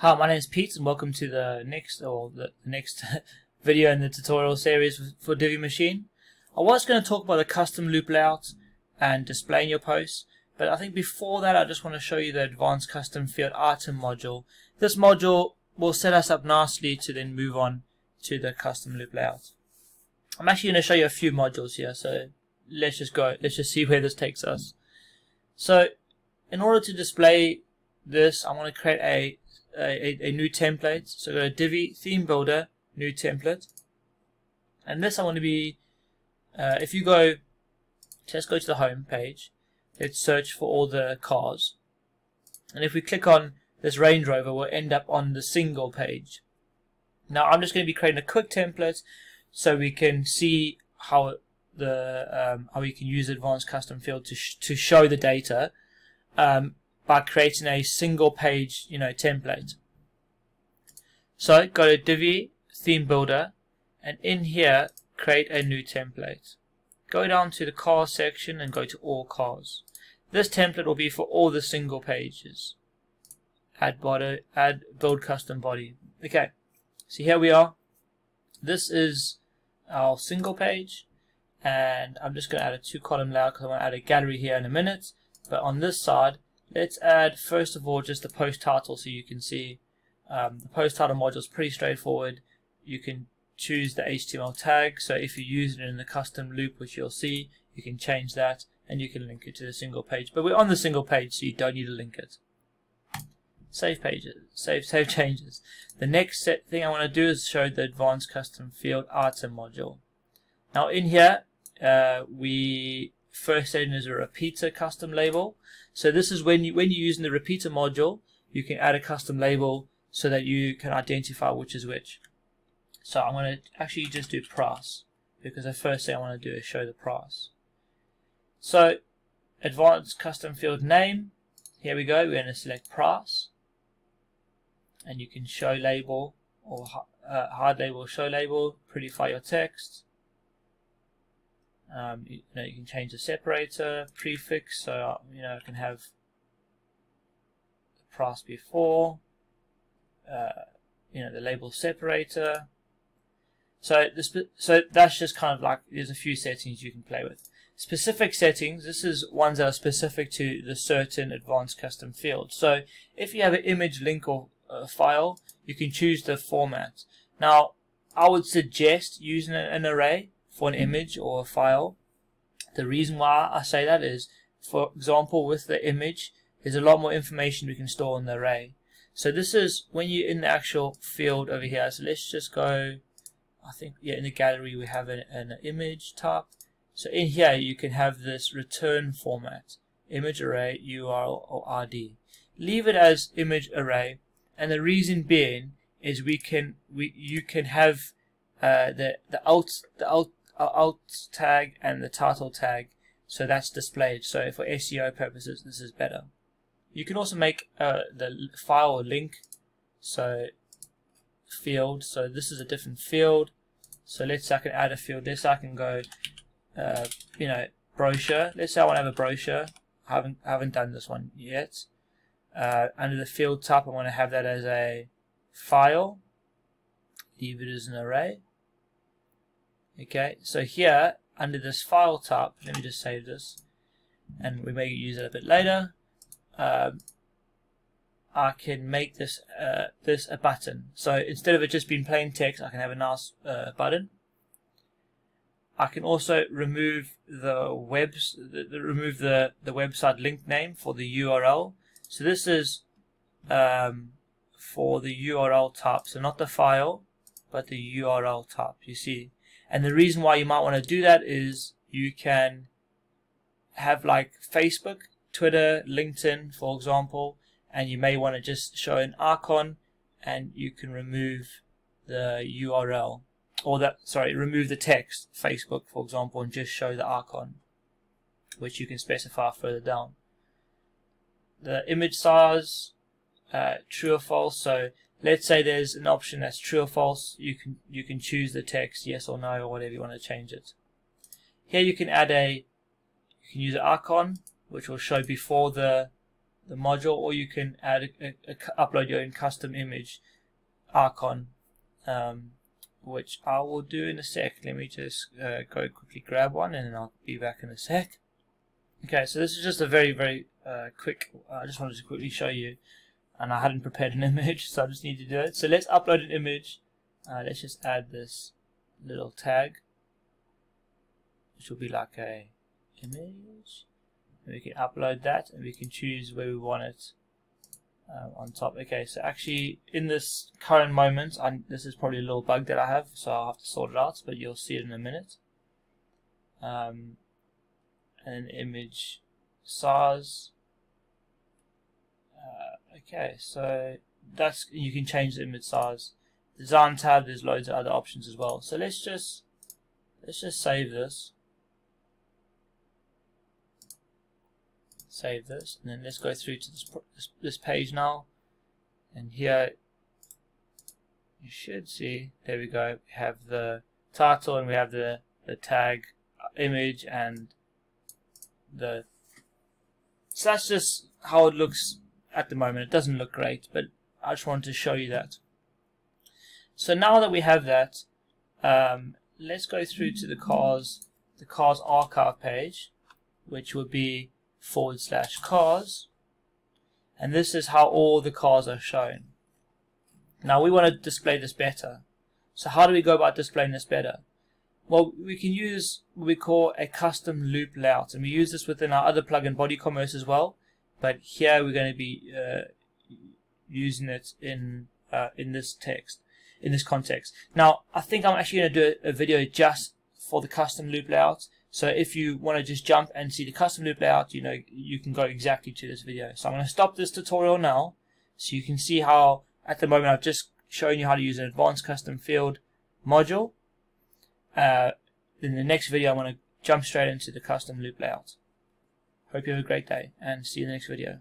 Hi, my name is Pete and welcome to the next or the next video in the tutorial series for Divi Machine. I was going to talk about the custom loop layout and displaying your posts, but I think before that I just want to show you the advanced custom field item module. This module will set us up nicely to then move on to the custom loop layout. I'm actually going to show you a few modules here, so let's just go. Let's just see where this takes us. So in order to display this, I want to create a a, a, new template. So go to Divi Theme Builder, New Template. And this I want to be, uh, if you go, let's go to the home page. Let's search for all the cars. And if we click on this Range Rover, we'll end up on the single page. Now I'm just going to be creating a quick template so we can see how the um, how we can use advanced custom field to sh to show the data. Um, by creating a single page, you know, template. So go to Divi Theme Builder and in here create a new template. Go down to the car section and go to all cars. This template will be for all the single pages. Add body, add build custom body. Okay, so here we are. This is our single page and I'm just going to add a two column layout because I want to add a gallery here in a minute. But on this side, Let's add first of all just the post title so you can see um, the post title module is pretty straightforward. You can choose the HTML tag so if you use it in the custom loop which you'll see you can change that and you can link it to the single page but we're on the single page so you don't need to link it. Save pages, save save changes. The next set thing I want to do is show the advanced custom field item module. Now in here uh, we first setting is a repeater custom label. So this is when you when you're using the repeater module, you can add a custom label so that you can identify which is which. So I'm going to actually just do price because the first thing I want to do is show the price. So advanced custom field name, here we go, we're going to select price and you can show label or uh, hard label show label, prettify your text um, you, know, you can change the separator prefix, so you know I can have the price before, uh, you know the label separator. So this, so that's just kind of like there's a few settings you can play with. Specific settings, this is ones that are specific to the certain advanced custom field. So if you have an image link or a file, you can choose the format. Now, I would suggest using an array for an image or a file. The reason why I say that is, for example, with the image, there's a lot more information we can store in the array. So this is when you're in the actual field over here. So let's just go, I think, yeah, in the gallery we have an, an image type. So in here you can have this return format, image array, URL, or ID. Leave it as image array, and the reason being is we can we you can have uh, the the alt the alt alt tag and the title tag so that's displayed. So for SEO purposes this is better. You can also make uh, the file link so field. So this is a different field. So let's say I can add a field. This I can go uh, you know brochure. Let's say I want to have a brochure. I haven't I haven't done this one yet. Uh, under the field type I want to have that as a file. Leave it as an array Okay, so here under this file tab, let me just save this, and we may use it a bit later. Um, I can make this uh, this a button. So instead of it just being plain text, I can have a nice uh, button. I can also remove the webs, the, the, remove the the website link name for the URL. So this is um, for the URL type, so not the file, but the URL type. You see, and the reason why you might want to do that is you can have like Facebook, Twitter, LinkedIn, for example, and you may want to just show an icon and you can remove the URL or that, sorry, remove the text, Facebook, for example, and just show the icon, which you can specify further down. The image size, uh, true or false, so let's say there's an option that's true or false you can you can choose the text yes or no or whatever you want to change it here you can add a you can use an icon which will show before the the module, or you can add a, a, a, upload your own custom image icon, um, which I will do in a sec. Let me just uh, go quickly grab one, and then I'll be back in a sec. Okay, so this is just a very, very uh, quick, I just wanted to quickly show you, and I hadn't prepared an image, so I just need to do it. So let's upload an image. Uh, let's just add this little tag, which will be like a image. And we can upload that, and we can choose where we want it um, on top. Okay, so actually, in this current moment, I'm, this is probably a little bug that I have, so I'll have to sort it out, but you'll see it in a minute. Um, and image size. Uh, okay, so that's you can change the image size. Design tab, there's loads of other options as well. So let's just let's just save this. Save this, and then let's go through to this this, page now. And here you should see. There we go. We have the title and we have the the tag uh, image and the so that's just how it looks at the moment. It doesn't look great, but I just wanted to show you that. So now that we have that, um, let's go through to the cars, the cars archive page, which would be forward slash cars. And this is how all the cars are shown. Now we want to display this better. So how do we go about displaying this better? Well, we can use what we call a custom loop layout, and we use this within our other plugin BodyCommerce as well. But here we're going to be uh, using it in uh, in this text, in this context. Now, I think I'm actually going to do a, video just for the custom loop layout. So if you want to just jump and see the custom loop layout, you know, you can go exactly to this video. So I'm going to stop this tutorial now, so you can see how at the moment I've just shown you how to use an advanced custom field module uh, in the next video, I'm going to jump straight into the custom loop layout. Hope you have a great day and see you in the next video.